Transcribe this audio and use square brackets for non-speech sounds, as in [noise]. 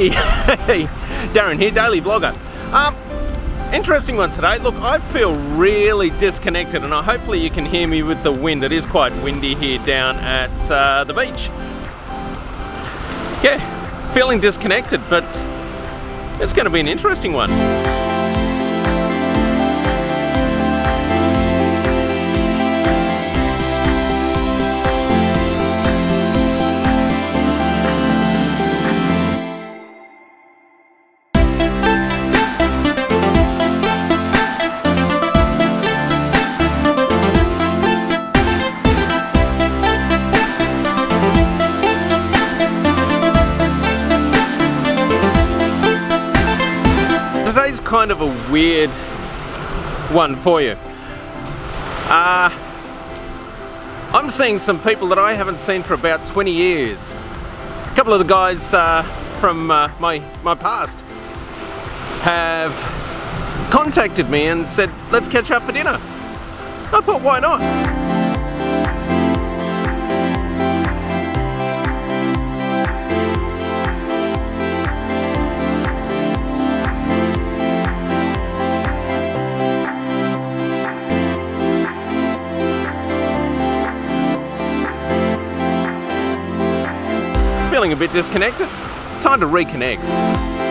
[laughs] Hey, Darren here, Daily Vlogger. Um, interesting one today. Look, I feel really disconnected and I, hopefully you can hear me with the wind. It is quite windy here down at uh, the beach. Yeah, feeling disconnected, but it's going to be an interesting one. Kind of a weird one for you. Uh, I'm seeing some people that I haven't seen for about 20 years. A couple of the guys uh, from uh, my, my past have contacted me and said, let's catch up for dinner. I thought, why not? Feeling a bit disconnected. Time to reconnect.